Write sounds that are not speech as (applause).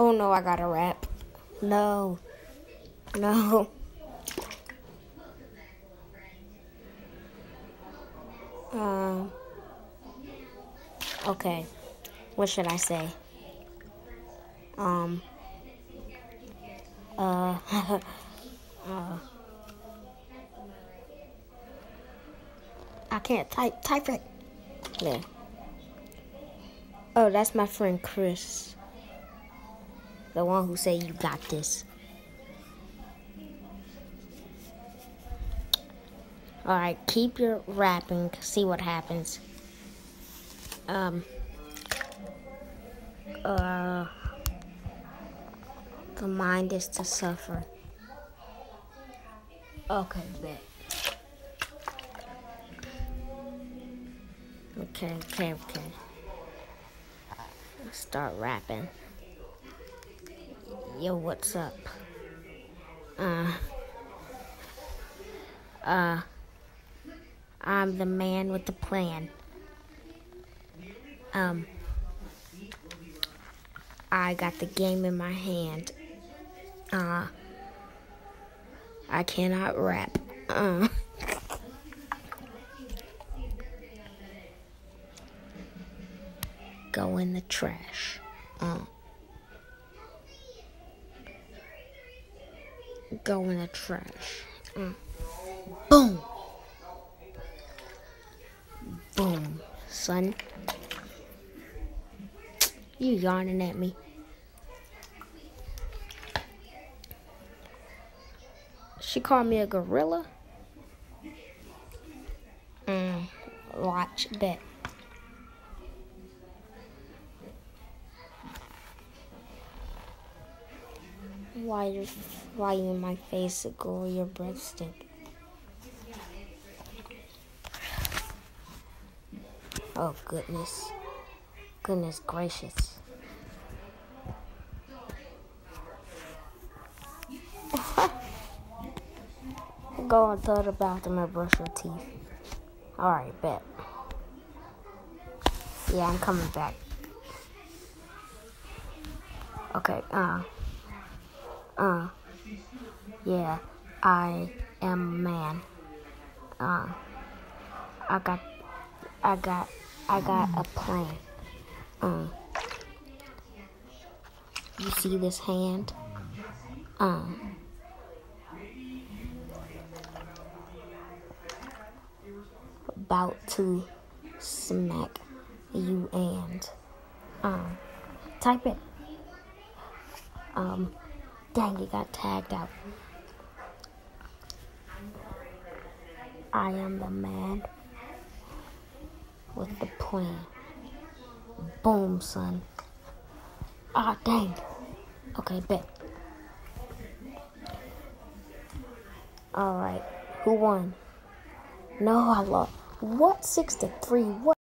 Oh no, I gotta rap. No. No. Um. Okay. What should I say? Um. Uh. (laughs) uh. I can't type. Type it. There. Oh, that's my friend Chris. The one who said you got this. Alright, keep your rapping. See what happens. Um. Uh. The mind is to suffer. Okay, bet. Okay, okay, okay. Start rapping. Yo, what's up? Uh. Uh. I'm the man with the plan. Um, I got the game in my hand. Uh, I cannot rap. Uh, (laughs) go in the trash. Uh, go in the trash. Uh, boom. Boom, son. You yawning at me. She called me a gorilla. Mm, watch, bet. Why you, why you in my face, go your breath stink? Oh, goodness. Goodness gracious. (laughs) Go into the bathroom and brush your teeth. Alright, bet. Yeah, I'm coming back. Okay, uh. Uh. Yeah, I am man. Uh. I got. I got I got a plan. Um, you see this hand? Um, about to smack you and um, type it. Um, dang, he got tagged out. I am the man with the plan. Boom, son. Ah, dang. Okay, bet. Alright. Who won? No, I lost. What? 6 to 3. What?